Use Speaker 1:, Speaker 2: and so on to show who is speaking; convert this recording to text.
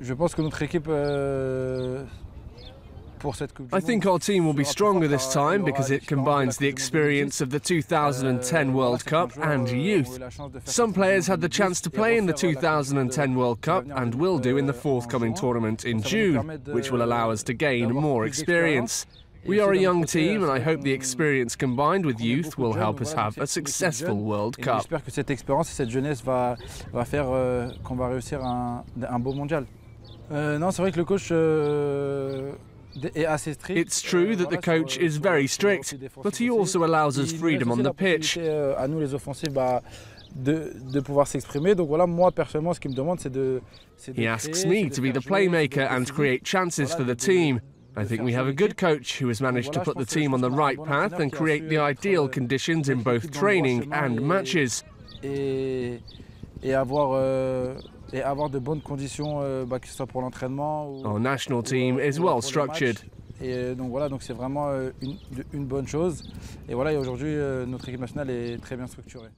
Speaker 1: Je pense que notre équipe euh, pour cette Coupe du
Speaker 2: I think our team will be stronger this time
Speaker 1: il y aura
Speaker 2: because it
Speaker 1: différents de la
Speaker 2: combines the
Speaker 1: Coupe du Monde
Speaker 2: experience of the 2010
Speaker 1: Euh,
Speaker 2: World Cup and
Speaker 1: euh,
Speaker 2: youth.
Speaker 1: eu la chance de faire
Speaker 2: Some players had the chance to play in the
Speaker 1: refaire la Coupe du Monde
Speaker 2: 2010 World Cup and will do in the
Speaker 1: euh,
Speaker 2: forthcoming tournament in
Speaker 1: Ça va nous
Speaker 2: June, which will allow us to gain more experience. We are a young team, and I hope the experience combined with youth will help us have a
Speaker 1: c'est une équipe
Speaker 2: successful. World Cup.
Speaker 1: J'espère que cette expérience et cette jeunesse va, va faire euh, qu'on va réussir un, un beau mondial. Euh, non, c'est vrai que le coach euh, est assez strict.
Speaker 2: It's true euh, that
Speaker 1: voilà,
Speaker 2: the coach is very strict, but he also allows us freedom on the pitch.
Speaker 1: euh, à nous les offensifs bah, de, de pouvoir s'exprimer. Donc voilà, moi personnellement, ce qu'il me demande, c'est de. de
Speaker 2: He asks me to be the playmaker and create chances for the team. I think we have a good coach who has managed to put the team on the
Speaker 1: pense qu'on a un
Speaker 2: right path and create the ideal
Speaker 1: euh,
Speaker 2: conditions in both
Speaker 1: l'équipe dans le droit
Speaker 2: training and matches.
Speaker 1: et, et avoir, euh, et avoir de bonnes conditions, euh, bah, que ce soit pour l'entraînement ou,
Speaker 2: Our national team
Speaker 1: euh,
Speaker 2: is
Speaker 1: ou
Speaker 2: well structured.
Speaker 1: Et euh, donc voilà, donc c'est vraiment euh, une, une bonne chose. Et voilà, et aujourd'hui, euh, notre équipe nationale est très bien structurée.